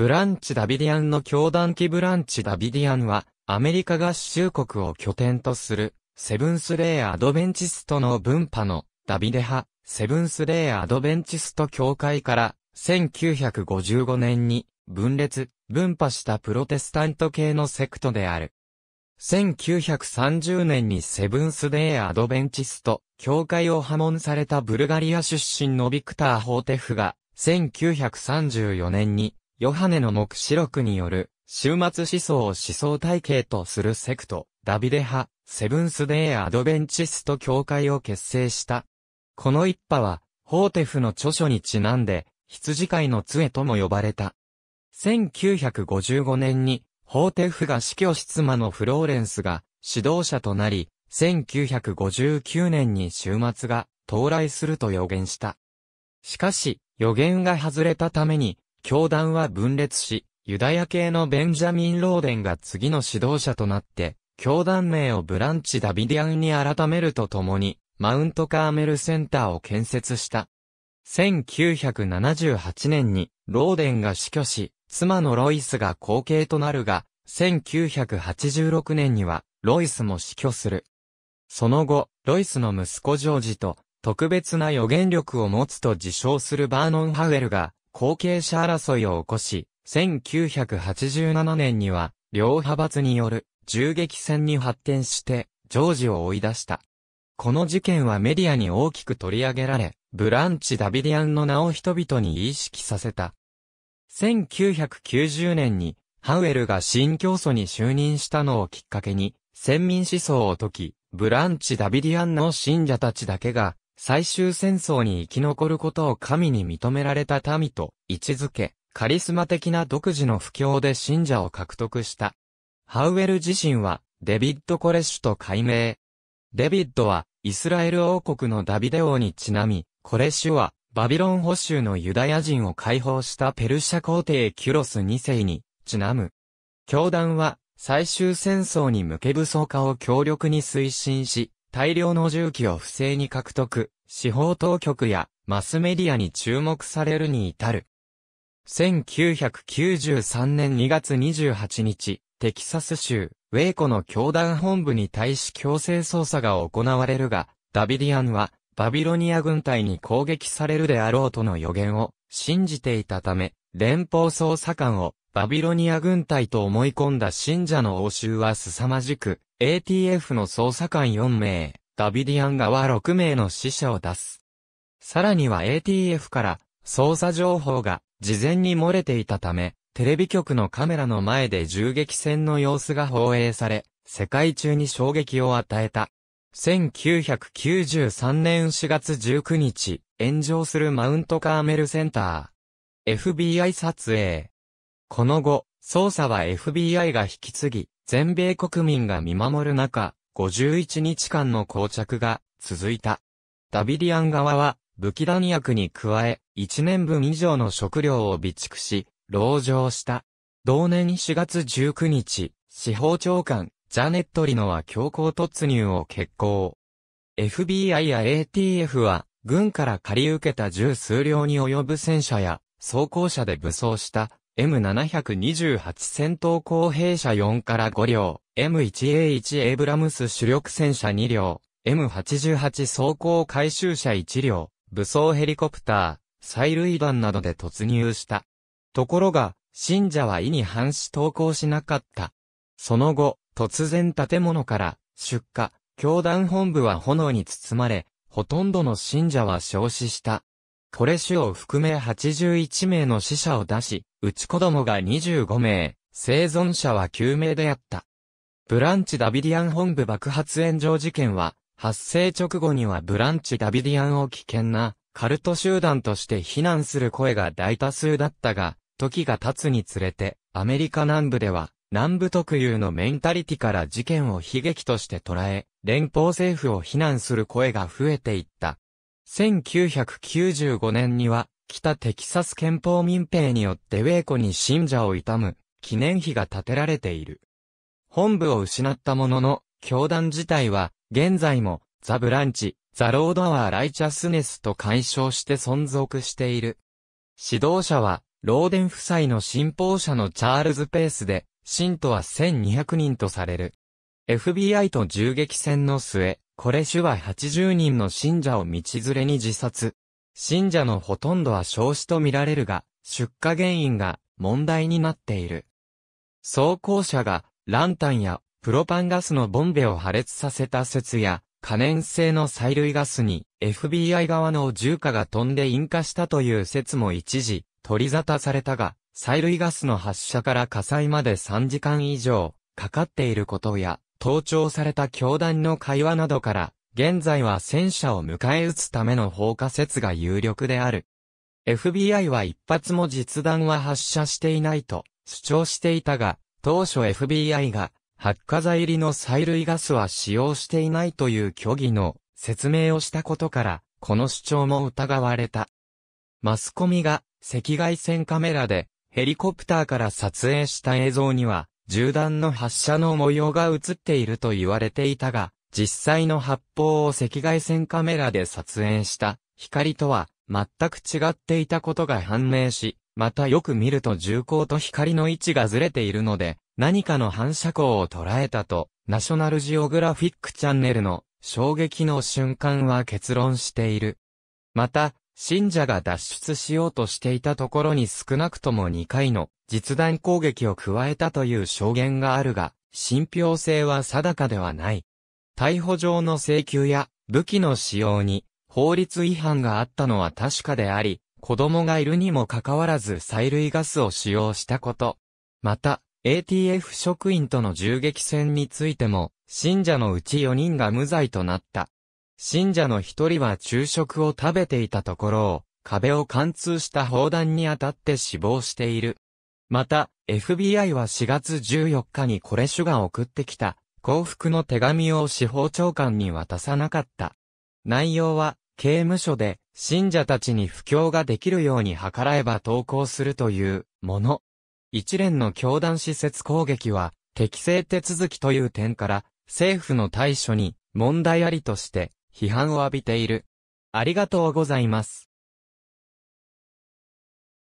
ブランチ・ダビディアンの教団機ブランチ・ダビディアンは、アメリカ合衆国を拠点とする、セブンスレイアドベンチストの分派の、ダビデ派、セブンスレイアドベンチスト教会から、1955年に、分裂、分派したプロテスタント系のセクトである。1930年にセブンスデーアドベンチスト、教会を破門されたブルガリア出身のビクター・ホーテフが、1934年に、ヨハネの目視録による、終末思想を思想体系とするセクト、ダビデ派、セブンスデーアドベンチスト教会を結成した。この一派は、ホーテフの著書にちなんで、羊飼いの杖とも呼ばれた。1955年に、ホーテフが死去し妻のフローレンスが指導者となり、1959年に終末が到来すると予言した。しかし、予言が外れたために、教団は分裂し、ユダヤ系のベンジャミン・ローデンが次の指導者となって、教団名をブランチ・ダビディアンに改めるとともに、マウントカーメルセンターを建設した。1978年に、ローデンが死去し、妻のロイスが後継となるが、1986年には、ロイスも死去する。その後、ロイスの息子ジョージと、特別な予言力を持つと自称するバーノン・ハウエルが、後継者争いを起こし、1987年には、両派閥による銃撃戦に発展して、ジョージを追い出した。この事件はメディアに大きく取り上げられ、ブランチ・ダビディアンの名を人々に意識させた。1990年に、ハウエルが新教祖に就任したのをきっかけに、先民思想を解き、ブランチ・ダビディアンの信者たちだけが、最終戦争に生き残ることを神に認められた民と位置づけ、カリスマ的な独自の布教で信者を獲得した。ハウエル自身は、デビッド・コレッシュと改名。デビッドは、イスラエル王国のダビデ王にちなみ、コレッシュは、バビロン捕囚のユダヤ人を解放したペルシャ皇帝キュロス2世にちなむ。教団は最終戦争に向け武装化を強力に推進し、大量の銃器を不正に獲得、司法当局やマスメディアに注目されるに至る。1993年2月28日、テキサス州、ウェイコの教団本部に対し強制捜査が行われるが、ダビディアンは、バビロニア軍隊に攻撃されるであろうとの予言を信じていたため、連邦捜査官をバビロニア軍隊と思い込んだ信者の応酬は凄まじく、ATF の捜査官4名、ダビディアン側6名の死者を出す。さらには ATF から捜査情報が事前に漏れていたため、テレビ局のカメラの前で銃撃戦の様子が放映され、世界中に衝撃を与えた。1993年4月19日、炎上するマウントカーメルセンター。FBI 撮影。この後、捜査は FBI が引き継ぎ、全米国民が見守る中、51日間の膠着が続いた。ダビディアン側は、武器弾薬に加え、1年分以上の食料を備蓄し、籠城した。同年4月19日、司法長官、ジャネット・リノは強行突入を決行。FBI や ATF は、軍から借り受けた十数両に及ぶ戦車や、装甲車で武装した M728 戦闘工兵車4から5両、M1A1 エイブラムス主力戦車2両、M88 装甲回収車1両、武装ヘリコプター、催涙弾などで突入した。ところが、信者は意に反し投降しなかった。その後、突然建物から出火、教団本部は炎に包まれ、ほとんどの信者は焼死した。これ種を含め81名の死者を出し、うち子供が25名、生存者は9名であった。ブランチ・ダビディアン本部爆発炎上事件は、発生直後にはブランチ・ダビディアンを危険なカルト集団として非難する声が大多数だったが、時が経つにつれて、アメリカ南部では、南部特有のメンタリティから事件を悲劇として捉え、連邦政府を非難する声が増えていった。1995年には、北テキサス憲法民兵によってウェイコに信者を悼む記念碑が建てられている。本部を失ったものの、教団自体は、現在も、ザ・ブランチ、ザ・ロード・アワー・ライチャスネスと解消して存続している。指導者は、ローデン夫妻の信奉者のチャールズ・ペースで、信徒は1200人とされる。FBI と銃撃戦の末、コレシュは80人の信者を道連れに自殺。信者のほとんどは焼死と見られるが、出火原因が問題になっている。装甲車がランタンやプロパンガスのボンベを破裂させた説や、可燃性の催涙ガスに FBI 側の重火が飛んで引火したという説も一時取り沙汰されたが、催涙ガスの発射から火災まで3時間以上かかっていることや、盗聴された教団の会話などから、現在は戦車を迎え撃つための放火説が有力である。FBI は一発も実弾は発射していないと主張していたが、当初 FBI が発火剤入りの催涙ガスは使用していないという虚偽の説明をしたことから、この主張も疑われた。マスコミが赤外線カメラでヘリコプターから撮影した映像には、銃弾の発射の模様が映っていると言われていたが、実際の発砲を赤外線カメラで撮影した光とは全く違っていたことが判明し、またよく見ると銃口と光の位置がずれているので、何かの反射光を捉えたと、ナショナルジオグラフィックチャンネルの衝撃の瞬間は結論している。また、信者が脱出しようとしていたところに少なくとも2回の実弾攻撃を加えたという証言があるが、信憑性は定かではない。逮捕状の請求や武器の使用に法律違反があったのは確かであり、子供がいるにもかかわらず催涙ガスを使用したこと。また、ATF 職員との銃撃戦についても、信者のうち4人が無罪となった。信者の1人は昼食を食べていたところを、壁を貫通した砲弾に当たって死亡している。また、FBI は4月14日にコレシュが送ってきた幸福の手紙を司法長官に渡さなかった。内容は、刑務所で信者たちに布教ができるように計らえば投稿するというもの。一連の教団施設攻撃は適正手続きという点から政府の対処に問題ありとして批判を浴びている。ありがとうございます。